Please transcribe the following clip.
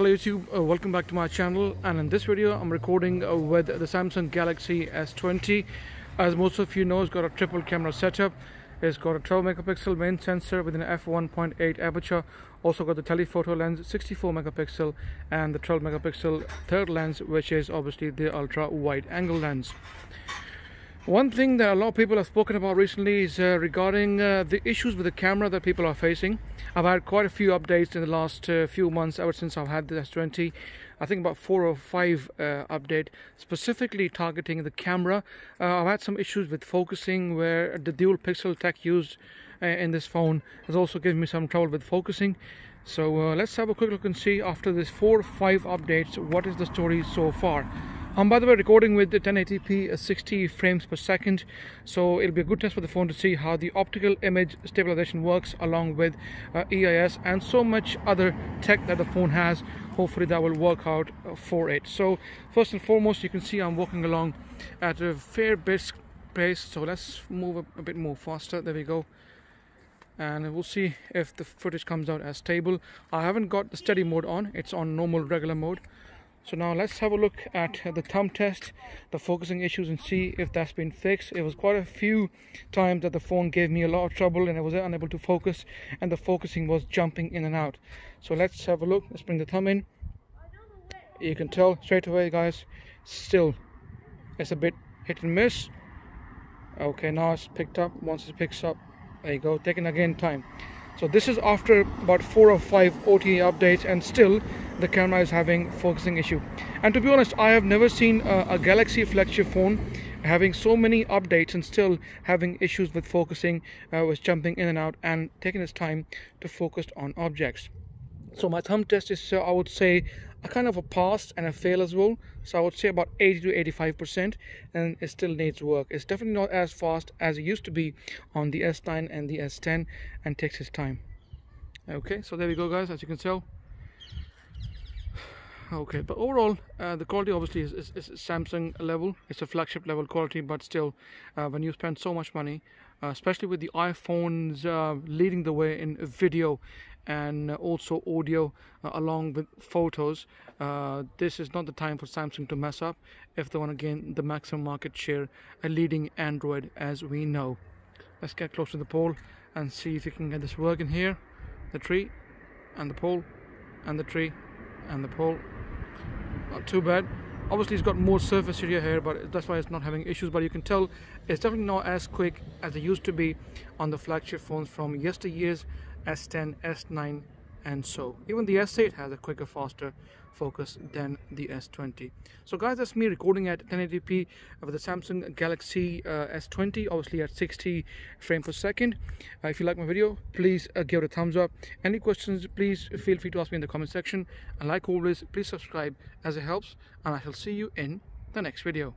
Hello YouTube, uh, welcome back to my channel. And in this video I'm recording uh, with the Samsung Galaxy S20 as most of you know it's got a triple camera setup. It's got a 12 megapixel main sensor with an f1.8 aperture. Also got the telephoto lens 64 megapixel and the 12 megapixel third lens which is obviously the ultra wide angle lens one thing that a lot of people have spoken about recently is uh, regarding uh, the issues with the camera that people are facing. I've had quite a few updates in the last uh, few months ever since I've had the S20. I think about four or five uh, update specifically targeting the camera. Uh, I've had some issues with focusing where the dual pixel tech used uh, in this phone has also given me some trouble with focusing. So let's have a quick look and see after this four or five updates what is the story so far. I'm by the way recording with the 1080p 60 frames per second so it'll be a good test for the phone to see how the optical image stabilization works along with uh, EIS and so much other tech that the phone has. Hopefully that will work out uh, for it. So first and foremost you can see I'm walking along at a fair bit pace so let's move a, a bit more faster. There we go. And we'll see if the footage comes out as stable. I haven't got the steady mode on. It's on normal regular mode so now let's have a look at the thumb test the focusing issues and see if that's been fixed. It was quite a few times that the phone gave me a lot of trouble and I was unable to focus and the focusing was jumping in and out. So let's have a look. Let's bring the thumb in. You can tell straight away guys still it's a bit hit and miss. Okay now it's picked up. Once it picks up there you go. Taking again time so this is after about four or five OTA updates and still the camera is having focusing issue. And to be honest I have never seen a, a Galaxy flagship phone having so many updates and still having issues with focusing uh, was jumping in and out and taking its time to focus on objects. So my thumb test is uh, I would say kind of a pass and a fail as well. So I would say about 80 to 85 percent and it still needs work. It's definitely not as fast as it used to be on the S9 and the S10 and takes its time. Okay so there we go guys as you can tell. Okay but overall uh, the quality obviously is, is, is, Samsung level. It's a flagship level quality but still uh, when you spend so much money especially with the iPhones uh, leading the way in video and also audio uh, along with photos. Uh, this is not the time for Samsung to mess up if they want to gain the maximum market share a leading Android as we know. Let's get close to the pole and see if we can get this working here. The tree and the pole and the tree and the pole not too bad obviously it's got more surface area here but that's why it's not having issues. But you can tell it's definitely not as quick as it used to be on the flagship phones from yesteryears S10 S9 and so even the S8 has a quicker faster focus than the S20 so guys that's me recording at 1080p with the Samsung Galaxy uh, S20 obviously at 60 frame per second. Uh, if you like my video please uh, give it a thumbs up. Any questions please feel free to ask me in the comment section. And like always please subscribe as it helps. And I shall see you in the next video